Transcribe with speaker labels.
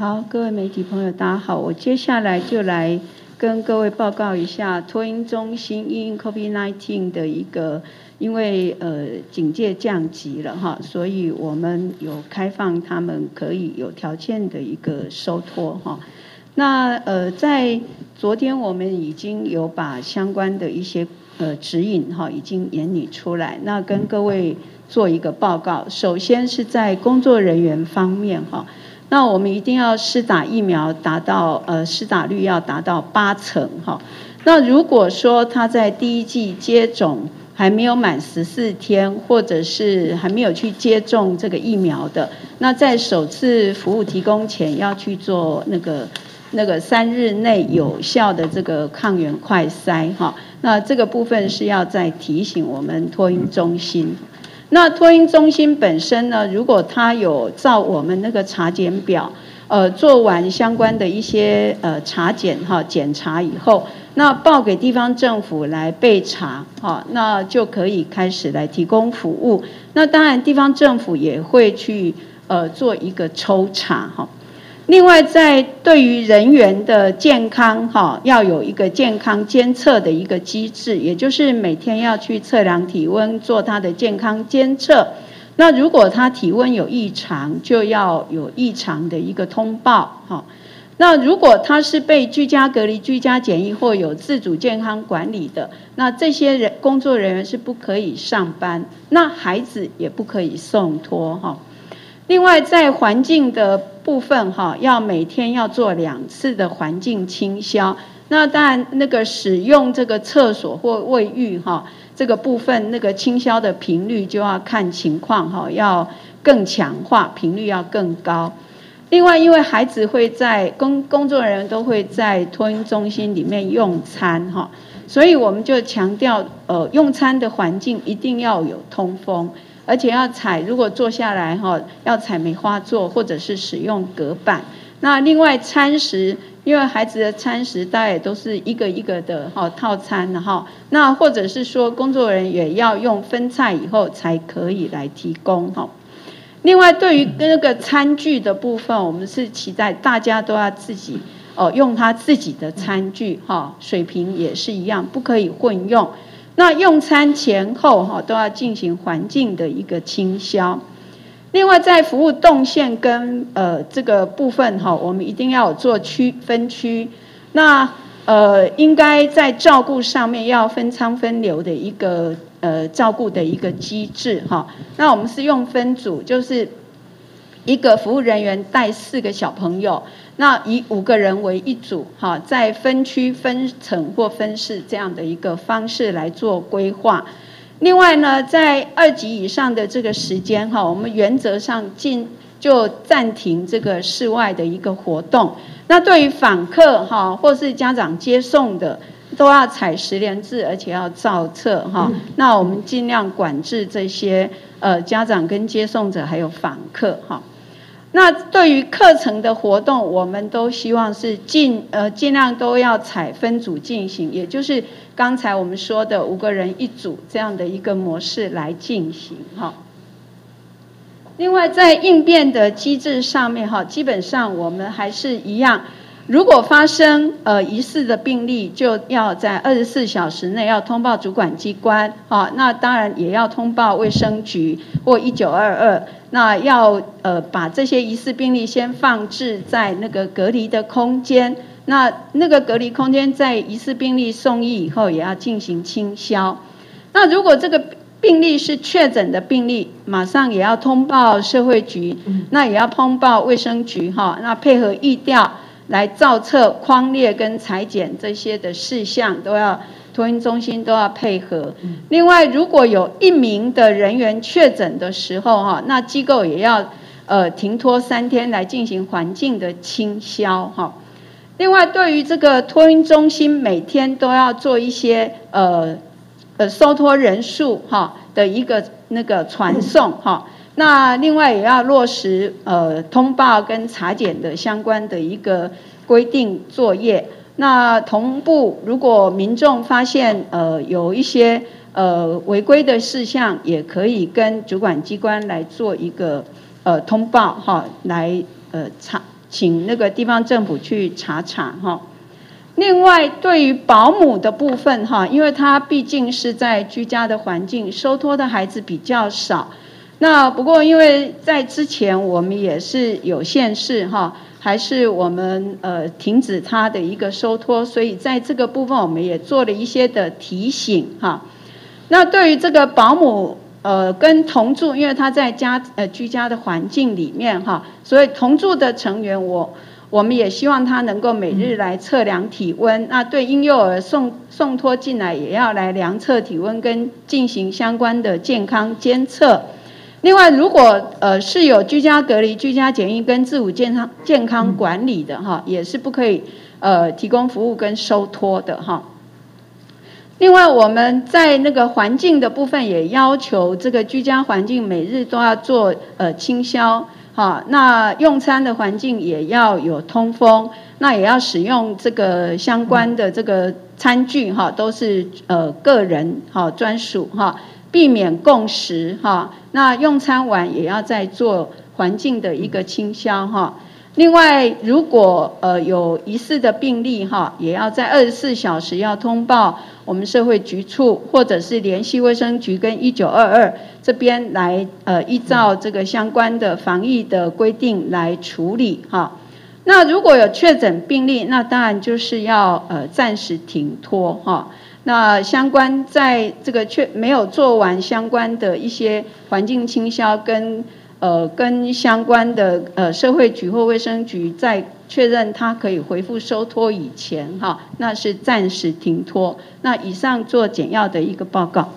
Speaker 1: 好，各位媒体朋友，大家好。我接下来就来跟各位报告一下托婴中心因 COVID-19 的一个，因为呃警戒降级了哈，所以我们有开放他们可以有条件的一个收托哈。那呃在昨天我们已经有把相关的一些呃指引哈已经研拟出来，那跟各位做一个报告。首先是在工作人员方面哈。那我们一定要施打疫苗，达到呃施打率要达到八成哈。那如果说他在第一季接种还没有满十四天，或者是还没有去接种这个疫苗的，那在首次服务提供前要去做那个那个三日内有效的这个抗原快筛哈。那这个部分是要再提醒我们托婴中心。那托婴中心本身呢，如果他有照我们那个查检表，呃，做完相关的一些呃查检哈检查以后，那报给地方政府来备查哈，那就可以开始来提供服务。那当然地方政府也会去呃做一个抽查哈。另外，在对于人员的健康，哈，要有一个健康监测的一个机制，也就是每天要去测量体温，做他的健康监测。那如果他体温有异常，就要有异常的一个通报，哈。那如果他是被居家隔离、居家检疫或有自主健康管理的，那这些人工作人员是不可以上班，那孩子也不可以送托，哈。另外，在环境的部分，哈，要每天要做两次的环境清消。那当然，那个使用这个厕所或卫浴，哈，这个部分那个清消的频率就要看情况，哈，要更强化，频率要更高。另外，因为孩子会在工工作人员都会在托婴中心里面用餐，哈，所以我们就强调，呃，用餐的环境一定要有通风。而且要采，如果坐下来哈，要采梅花座，或者是使用隔板。那另外餐食，因为孩子的餐食大概都是一个一个的哈套餐哈，那或者是说工作人员也要用分菜以后才可以来提供哈。另外对于那个餐具的部分，我们是期待大家都要自己哦用他自己的餐具哈，水平也是一样，不可以混用。那用餐前后哈都要进行环境的一个清消。另外，在服务动线跟呃这个部分哈，我们一定要做区分区。那呃，应该在照顾上面要分仓分流的一个呃照顾的一个机制哈。那我们是用分组，就是一个服务人员带四个小朋友。那以五个人为一组，哈，在分区、分层或分室这样的一个方式来做规划。另外呢，在二级以上的这个时间，哈，我们原则上进就暂停这个室外的一个活动。那对于访客，哈，或是家长接送的，都要采十连制，而且要照册，哈。那我们尽量管制这些呃家长跟接送者还有访客，哈。那对于课程的活动，我们都希望是尽呃尽量都要采分组进行，也就是刚才我们说的五个人一组这样的一个模式来进行哈。另外在应变的机制上面哈，基本上我们还是一样。如果发生呃疑似的病例，就要在二十四小时内要通报主管机关，啊，那当然也要通报卫生局或一九二二。那要呃把这些疑似病例先放置在那个隔离的空间，那那个隔离空间在疑似病例送医以后，也要进行清消。那如果这个病例是确诊的病例，马上也要通报社会局，那也要通报卫生局哈，那配合疫调。来造册、框列跟裁剪这些的事项，都要托婴中心都要配合。另外，如果有一名的人员确诊的时候，哈，那机构也要呃停托三天来进行环境的清消，哈。另外，对于这个托婴中心，每天都要做一些呃呃收托人数哈的一个那个传送，哈。那另外也要落实呃通报跟查检的相关的一个规定作业。那同步，如果民众发现呃有一些呃违规的事项，也可以跟主管机关来做一个呃通报哈，来呃查请那个地方政府去查查哈。另外，对于保姆的部分哈，因为他毕竟是在居家的环境，收托的孩子比较少。那不过，因为在之前我们也是有限制哈，还是我们呃停止他的一个收托，所以在这个部分我们也做了一些的提醒哈。那对于这个保姆呃跟同住，因为他在家呃居家的环境里面哈，所以同住的成员我。我们也希望他能够每日来测量体温，那对婴幼儿送送托进来也要来量测体温跟进行相关的健康监测。另外，如果呃是有居家隔离、居家检疫跟自我健康健康管理的哈，也是不可以呃提供服务跟收托的哈。另外，我们在那个环境的部分也要求这个居家环境每日都要做呃清消。哈，那用餐的环境也要有通风，那也要使用这个相关的这个餐具哈，都是呃个人哈专属哈，避免共食哈。那用餐完也要再做环境的一个清消哈。另外，如果呃有疑似的病例哈，也要在二十四小时要通报我们社会局处，或者是联系卫生局跟一九二二这边来呃依照这个相关的防疫的规定来处理哈。那如果有确诊病例，那当然就是要呃暂时停托哈。那相关在这个确没有做完相关的一些环境清消跟。呃，跟相关的呃社会局或卫生局在确认他可以回复收托以前，哈，那是暂时停托。那以上做简要的一个报告。